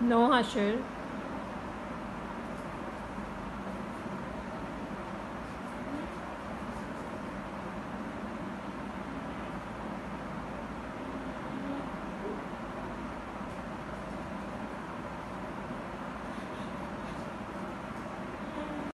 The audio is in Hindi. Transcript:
no usher